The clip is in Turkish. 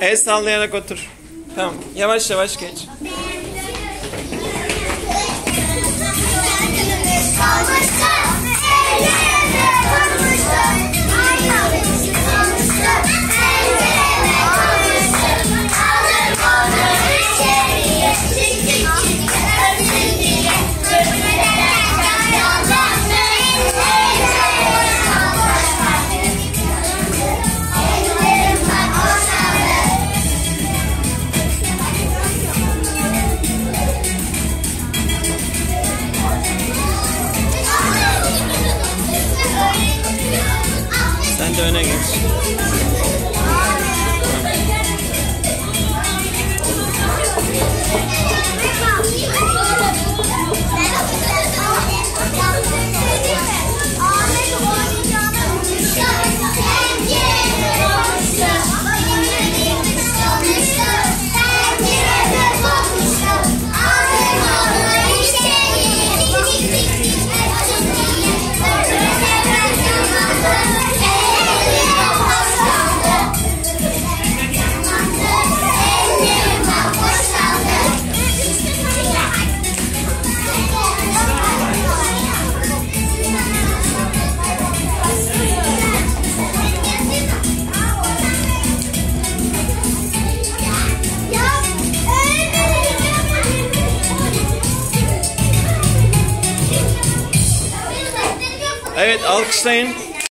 El sallayarak otur. Tamam. Yavaş yavaş geç. I'm doing it. Fred Alkstein.